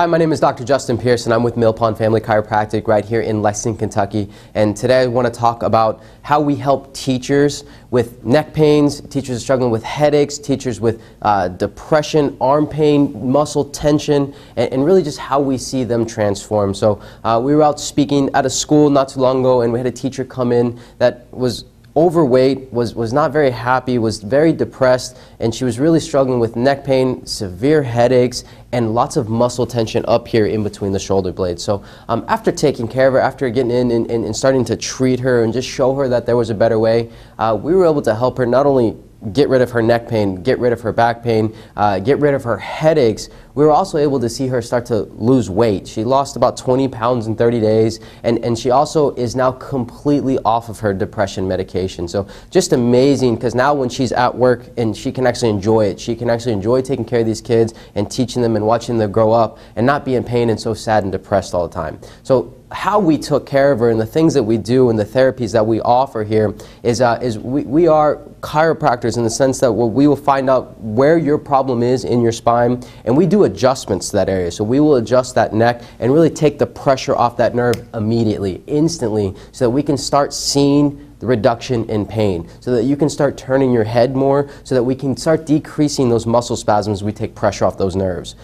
Hi, my name is Dr. Justin Pearce. I'm with Mill Pond Family Chiropractic right here in Lexington, Kentucky. And today I want to talk about how we help teachers with neck pains, teachers struggling with headaches, teachers with uh, depression, arm pain, muscle tension, and, and, really just how we see them transform. So uh, we were out speaking at a school not too long ago, and we had a teacher come in that was overweight, was, was not very happy, was very depressed, and she was really struggling with neck pain, severe headaches, and lots of muscle tension up here in between the shoulder blades. So um, after taking care of her, after getting in and, and, and, starting to treat her and just show her that there was a better way, uh, we were able to help her not only get rid of her neck pain, get rid of her back pain, uh, get rid of her headaches. We were also able to see her start to lose weight. She lost about 20 pounds in 30 days, and, and she also is now completely off of her depression medication. So just amazing because now when she's at work and she can actually enjoy it, she can actually enjoy taking care of these kids and teaching them and watching them grow up and not be in pain and so sad and depressed all the time. So how we took care of her and the things that we do and the therapies that we offer here is, uh, is we, we are chiropractors in the sense that we will find out where your problem is in your spine and we do adjustments to that area. So we will adjust that neck and really take the pressure off that nerve immediately, instantly, so that we can start seeing the reduction in pain, so that you can start turning your head more, so that we can start decreasing those muscle spasms we take pressure off those nerves.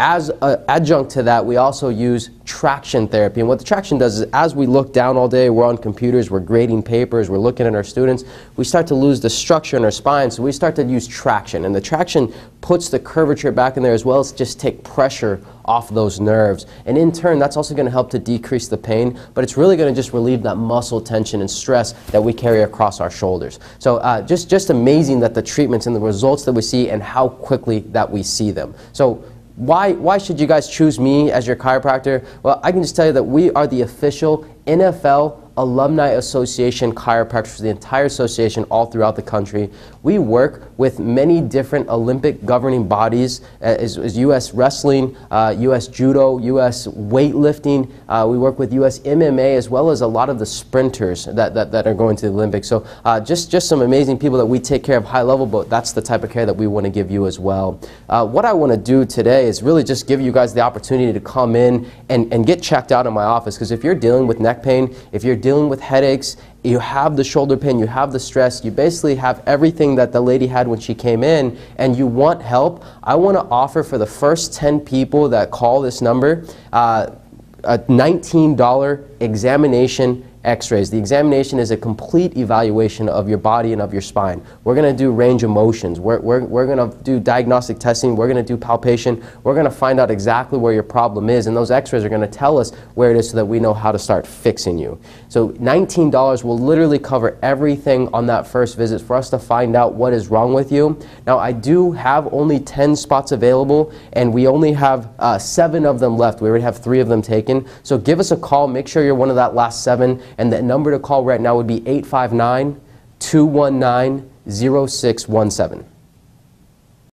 As an adjunct to that, we also use traction therapy. And what the traction does is as we look down all day, we're on computers, we're grading papers, we're looking at our students, we start to lose the structure in our spine, so we start to use traction. And the traction puts the curvature back in there as well as just take pressure off those nerves. And in turn, that's also going to help to decrease the pain, but it's really going to just relieve that muscle tension and stress that we carry across our shoulders. So uh, just, just amazing that the treatments and the results that we see and how quickly that we see them. So why, why should you guys choose me as your chiropractor? Well, I can just tell you that we are the official NFL Alumni Association chiropractors for the entire association all throughout the country. We work with many different Olympic governing bodies, uh, as, as U.S. Wrestling, uh, U.S. Judo, U.S. Weightlifting. Uh, we work with U.S. MMA as well as a lot of the sprinters that, that, that are going to the Olympics. So uh, just, just some amazing people that we take care of high level, but that's the type of care that we want to give you as well. Uh, what I want to do today is really just give you guys the opportunity to come in and, and get checked out in my office because if you're dealing with neck pain, if you're dealing with headaches, you have the shoulder pain, you have the stress, you basically have everything that the lady had when she came in, and you want help, I want to offer for the first 10 people that call this number uh, a $19 examination x-rays. The examination is a complete evaluation of your body and of your spine. We're going to do range of motions. We're, we're, we're going to do diagnostic testing. We're going to do palpation. We're going to find out exactly where your problem is, and those x-rays are going to tell us where it is so that we know how to start fixing you. So $19 will literally cover everything on that first visit for us to find out what is wrong with you. Now, I do have only 10 spots available, and we only have uh, seven of them left. We already have three of them taken. So give us a call. Make sure you're one of that last seven and that number to call right now would be 859 219 0617.